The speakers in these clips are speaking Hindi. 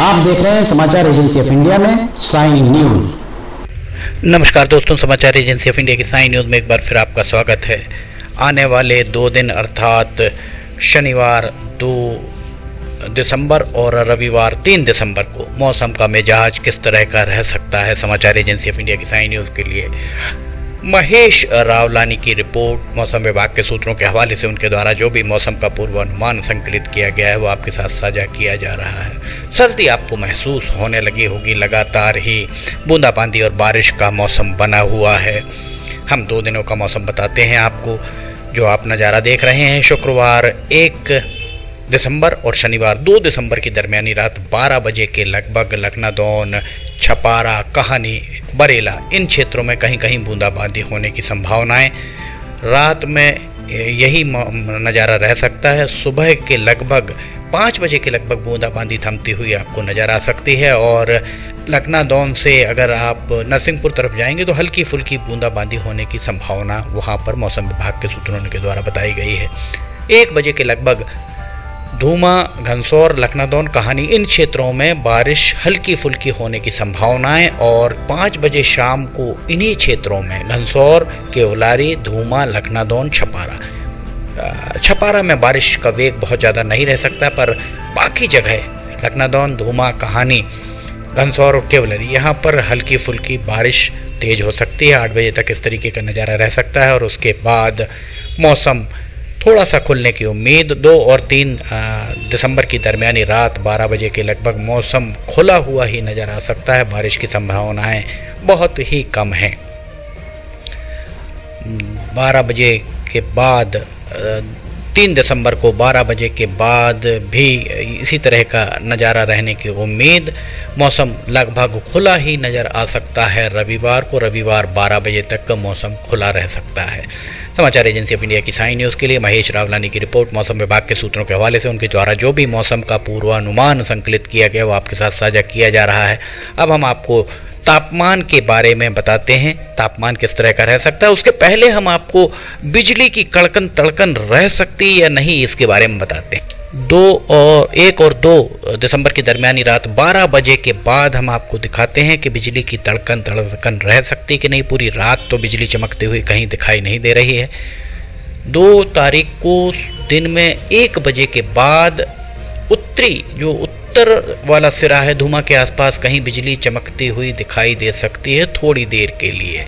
आप देख रहे हैं समाचार एजेंसी ऑफ़ इंडिया में साइन न्यूज़। नमस्कार दोस्तों, समाचार एजेंसी ऑफ़ इंडिया की साइन न्यूज़ में एक बार फिर आपका स्वागत है। आने वाले दो दिन, अर्थात शनिवार दो दिसंबर और रविवार तीन दिसंबर को, मौसम का मिजाज किस तरह का रह सकता है, समाचार एजेंसी ऑफ़ इंडिया की साइन न्यूज़ के लिए। महेश रावलानी की रिपोर्ट, मौसम विभाग के सूत्रों के हवाले से उनके द्वारा जो भी मौसम का पूर्वानुमान संकलित किया गया है, वो आपके साथ साझा किया जा रहा है। सर्दी आपको महसूस होने लगी होगी लगातार ही। बूंदाबांदी और बारिश का मौसम बना हुआ है। हम दो दिनों का मौसम बताते हैं आपको, जो आप नज़ारा देख रहे हैं। शुक्रवार एक दिसंबर और शनिवार 2 दिसंबर की दरमियानी रात 12 बजे के लगभग लखनादौन छपारा, कहानी, बरेला, इन क्षेत्रों में कहीं कहीं बूंदाबांदी होने की संभावनाएँ। रात में यही नज़ारा रह सकता है। सुबह के लगभग पाँच बजे के लगभग बूंदाबांदी थमती हुई आपको नज़र आ सकती है और लखनादौन से अगर आप नरसिंहपुर तरफ़ जाएँगे तो हल्की फुल्की बूंदाबांदी होने की संभावना वहाँ पर मौसम विभाग के सूत्रों के द्वारा बताई गई है। एक बजे के लगभग धूमा, घनसौर, लखनादौन कहानी इन क्षेत्रों में बारिश हल्की फुल्की होने की संभावनाएँ और पाँच बजे शाम को इन्हीं क्षेत्रों में घनसौर, केवलारी, धूमा, लखनादौन, छपारा। छपारा में बारिश का वेग बहुत ज़्यादा नहीं रह सकता पर बाकी जगह, लखनादौन, धूमा, कहानी, घनसौर और केवलरी, यहाँ पर हल्की फुल्की बारिश तेज़ हो सकती है। आठ बजे तक इस तरीके का नज़ारा रह सकता है और उसके बाद मौसम थोड़ा सा खुलने की उम्मीद। दो और तीन दिसंबर की दरमियानी रात 12 बजे के लगभग मौसम खुला हुआ ही नज़र आ सकता है। बारिश की संभावनाएँ बहुत ही कम हैं। 12 बजे के बाद तीन दिसंबर को 12 बजे के बाद भी इसी तरह का नज़ारा रहने की उम्मीद। मौसम लगभग खुला ही नज़र आ सकता है। रविवार को रविवार 12 बजे तक का मौसम खुला रह सकता है। समाचार एजेंसी ऑफ़ इंडिया की साइन न्यूज़ के लिए महेश रावलानी की रिपोर्ट। मौसम विभाग के सूत्रों के हवाले से उनके द्वारा जो भी मौसम का पूर्वानुमान संकलित किया गया, वो आपके साथ साझा किया जा रहा है। अब हम आपको तापमान के बारे में बताते हैं। तापमान किस तरह का रह सकता है? उसके पहले हम आपको बिजली की कड़कन तड़कन रह सकती या नहीं, इसके बारे में बताते हैं। दो और, एक और दो दिसंबर की दरमियानी रात 12 बजे के बाद हम आपको दिखाते हैं कि बिजली की तड़कन तड़कन रह सकती कि नहीं। पूरी रात तो बिजली चमकते हुए कहीं दिखाई नहीं दे रही है। दो तारीख को दिन में एक बजे के बाद उत्तरी, जो उत्तर वाला सिरा है धुमा के आसपास कहीं बिजली चमकती हुई दिखाई दे सकती है थोड़ी देर के लिए।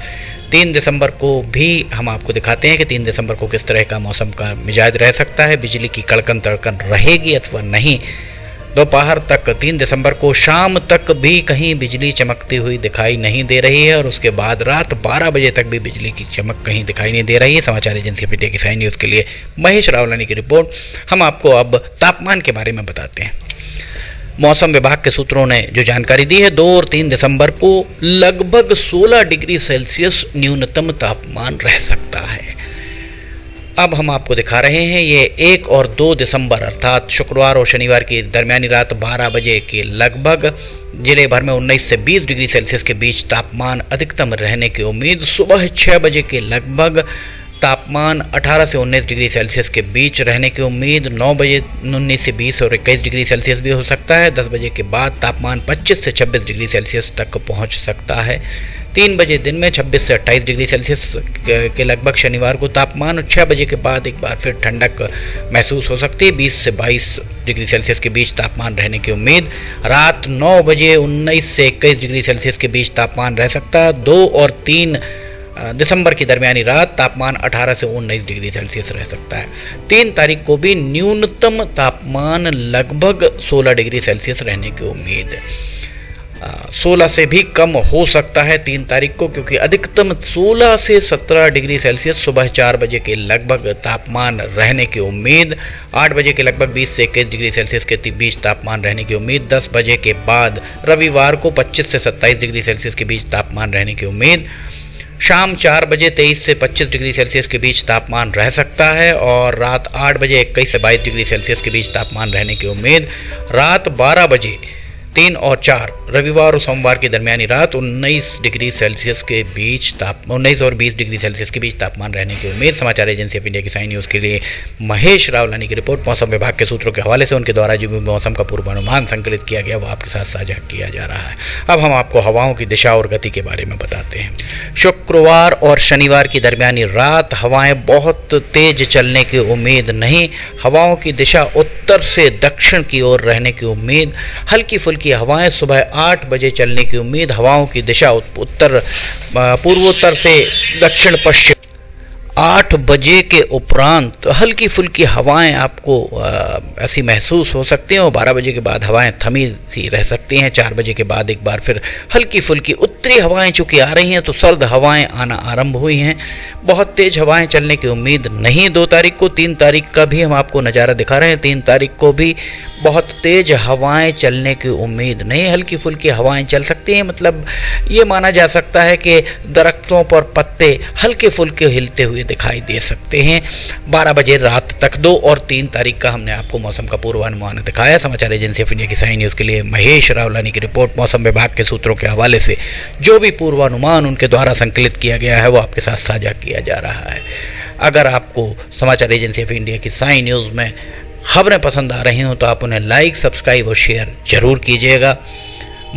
तीन दिसंबर को भी हम आपको दिखाते हैं कि तीन दिसंबर को किस तरह का मौसम का मिजाज रह सकता है। बिजली की कड़कन तड़कन रहेगी अथवा नहीं। दोपहर तक, तीन दिसंबर को शाम तक भी कहीं बिजली चमकती हुई दिखाई नहीं दे रही है और उसके बाद रात 12 बजे तक भी बिजली की चमक कहीं दिखाई नहीं दे रही है। समाचार एजेंसी पीटीए की साइन न्यूज़ के लिए महेश रावलानी की रिपोर्ट। हम आपको अब तापमान के बारे में बताते हैं। मौसम विभाग के सूत्रों ने जो जानकारी दी है, दो और तीन दिसंबर को लगभग 16 डिग्री सेल्सियस न्यूनतम तापमान रह सकता है। अब हम आपको दिखा रहे हैं, ये एक और दो दिसंबर, अर्थात शुक्रवार और शनिवार की दरमियानी रात 12 बजे के लगभग ज़िले भर में 19 से 20 डिग्री सेल्सियस के बीच तापमान अधिकतम रहने की उम्मीद, सुबह 6 बजे के लगभग तापमान 18 से 19 डिग्री सेल्सियस के बीच रहने की उम्मीद 9 बजे 19 से 20 और 21 डिग्री सेल्सियस भी हो सकता है। 10 बजे के बाद तापमान 25 से 26 डिग्री सेल्सियस तक पहुँच सकता है। तीन बजे दिन में 26 से 28 डिग्री सेल्सियस के लगभग शनिवार को तापमान और छः बजे के बाद एक बार फिर ठंडक महसूस हो सकती है। 20 से 22 डिग्री सेल्सियस के बीच तापमान रहने की उम्मीद। रात 9 बजे 19 से 21 डिग्री सेल्सियस के बीच तापमान रह सकता है। दो और तीन दिसंबर की दरमियानी रात तापमान 18 से 19 डिग्री सेल्सियस रह सकता है। तीन तारीख को भी न्यूनतम तापमान लगभग 16 डिग्री सेल्सियस रहने की उम्मीद। 16 से भी कम हो सकता है तीन तारीख को, क्योंकि अधिकतम 16 से 17 डिग्री सेल्सियस सुबह चार बजे के लगभग तापमान रहने की उम्मीद। 8 बजे के लगभग 20 से 21 डिग्री सेल्सियस के बीच तापमान रहने की उम्मीद। 10 बजे के बाद रविवार को 25 से 27 डिग्री सेल्सियस के बीच तापमान रहने की उम्मीद। शाम चार बजे तेईस से पच्चीस डिग्री सेल्सियस के बीच तापमान रह सकता है और रात आठ बजे इक्कीस से बाईस डिग्री सेल्सियस के बीच तापमान रहने की उम्मीद। रात बारह बजे तीन और चार, रविवार और सोमवार की दरमियानी रात 19 डिग्री सेल्सियस के बीच ताप, उन्नीस और 20 डिग्री सेल्सियस के बीच तापमान रहने की उम्मीद। समाचार एजेंसी ऑफ़ इंडिया की साइन न्यूज़ के लिए महेश रावलानी की रिपोर्ट। मौसम विभाग के सूत्रों के हवाले से उनके द्वारा जो भी मौसम का पूर्वानुमान संकलित किया गया, वो आपके साथ साझा किया जा रहा है। अब हम आपको हवाओं की दिशा और गति के बारे में बताते हैं। शुक्रवार और शनिवार की दरमियानी रात हवाएँ बहुत तेज चलने की उम्मीद नहीं, हवाओं की दिशा उत्तर से दक्षिण की ओर रहने की उम्मीद हल्की फुल्की की हवाएँ सुबह आठ बजे चलने की उम्मीद, हवाओं की दिशा उत्तर पूर्वोत्तर से दक्षिण पश्चिम। आठ बजे के उपरांत हल्की फुल्की हवाएँ आपको ऐसी महसूस हो सकती हैं और बारह बजे के बाद हवाएँ थमी सी रह सकती हैं। चार बजे के बाद एक बार फिर हल्की फुल्की उत्तरी हवाएँ चूँकि आ रही हैं तो सर्द हवाएँ आना आरंभ हुई हैं। बहुत तेज हवाएँ चलने की उम्मीद नहीं। दो तारीख को, तीन तारीख का भी हम आपको नज़ारा दिखा रहे हैं। तीन तारीख को भी बहुत तेज हवाएँ चलने की उम्मीद नहीं, हल्की फुल्की हवाएँ चल सकती हैं। मतलब ये माना जा सकता है कि दरख्तों पर पत्ते हल्के फुल्के हिलते हुए दिखाई दे सकते हैं। 12 बजे रात तक दो और तीन तारीख का हमने आपको मौसम का पूर्वानुमान दिखाया। समाचार एजेंसी ऑफ़ इंडिया की साई न्यूज़ के लिए महेश रावलानी की रिपोर्ट मौसम विभाग के सूत्रों के हवाले से। जो भी पूर्वानुमान उनके द्वारा संकलित किया गया है, वो आपके साथ साझा किया जा रहा है। अगर आपको समाचार एजेंसी ऑफ़ इंडिया की साई न्यूज़ में खबरें पसंद आ रही हों तो आप उन्हें लाइक सब्सक्राइब और शेयर ज़रूर कीजिएगा।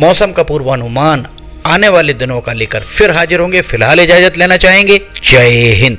मौसम का पूर्वानुमान आने वाले दिनों का लेकर फिर हाजिर होंगे। फ़िलहाल इजाज़त लेना चाहेंगे। जय हिंद।